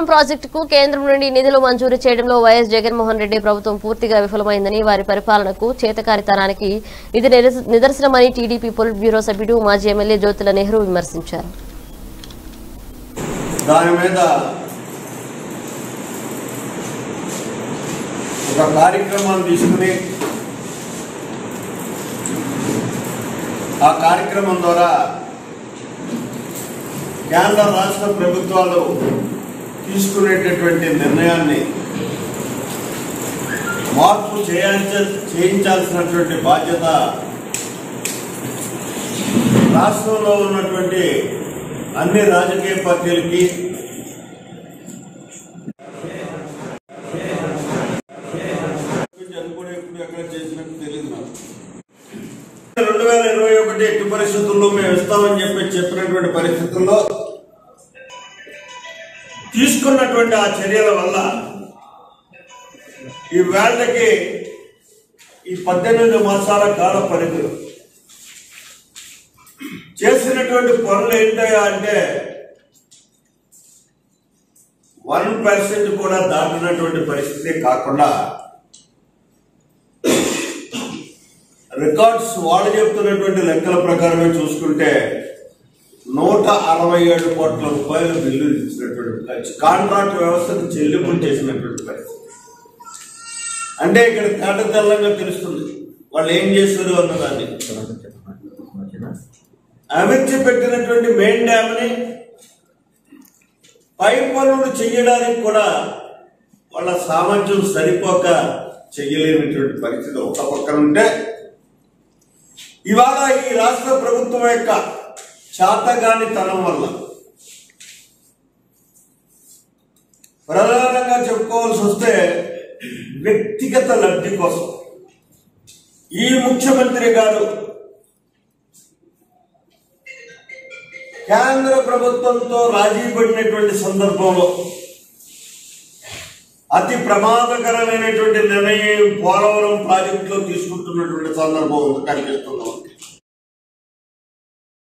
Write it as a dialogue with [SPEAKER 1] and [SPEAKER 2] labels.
[SPEAKER 1] పోలవరం ప్రాజెక్టుకు కేంద్రం నుండి నిధులు మంజూరు చేయడంలో వైఎస్ జగన్మోహన్ రెడ్డి ప్రభుత్వం పూర్తిగా విఫలమైందని వారి పరిపాలనకు చేతకారితనానికి ఇది నిదర్శనమని టీడీపీ పొలిట్ బ్యూరో సభ్యుడు మాజీ ఎమ్మెల్యే జ్యోతుల నెహ్రూ విమర్శించారు.
[SPEAKER 2] దాని మీద ఒక కార్యక్రమాన్ని తీసుకుని ఆ కార్యక్రమం ద్వారా కేంద్ర రాష్ట్ర ప్రభుత్వాలు తీసుకునేటటువంటి నిర్ణయాన్ని మార్పు చేయాల్సి చేయించాల్సినటువంటి బాధ్యత రాష్ట్రంలో ఉన్నటువంటి అన్ని రాజకీయ పార్టీలకి తెలియదు రెండు వేల ఇరవై ఒకటి ఎట్టి పరిస్థితుల్లో మేము ఇస్తామని చెప్పి చెప్పినటువంటి పరిస్థితుల్లో తీసుకున్నటువంటి ఆ చర్యల వల్ల ఈ వేళ్ళకి ఈ పద్దెనిమిది మాసాల కాల పరిధిలో చేసినటువంటి పనులు ఏంటయ్యా అంటే వన్ పర్సెంట్ కూడా దాటినటువంటి పరిస్థితి కాకుండా రికార్డ్స్ వాళ్ళు చెప్తున్నటువంటి లెక్కల ప్రకారమే చూసుకుంటే నూట అరవై ఏడు కోట్ల రూపాయలు బిల్లు ఇచ్చినటువంటి ఖర్చు కాంట్రాక్ట్ వ్యవస్థకు చెల్లింపులు చేసినటువంటి పరిస్థితి. అంటే ఇక్కడ తేట తెల్లంగా తెలుస్తుంది. వాళ్ళు ఏం చేశారు అన్నదాన్ని? అమర్చి పెట్టినటువంటి మెయిన్ డ్యామ్ని పై పనులు చేయడానికి కూడా వాళ్ళ సామర్థ్యం సరిపోక చెయ్యలేనటువంటి పరిస్థితి ఒక పక్కన ఉంటే ఇవాళ ఈ రాష్ట్ర ప్రభుత్వం యొక్క చాతగాని తనం వల్ల. ప్రధానంగా చెప్పుకోవాల్సి వస్తే వ్యక్తిగత లబ్ధి కోసం. ఈ ముఖ్యమంత్రి గారు కేంద్ర ప్రభుత్వంతో రాజీ పడినటువంటి సందర్భంలో అతి ప్రమాదకరమైనటువంటి నిర్ణయం పోలవరం ప్రాజెక్టులో తీసుకుంటున్నటువంటి సందర్భం కనిపిస్తుంది.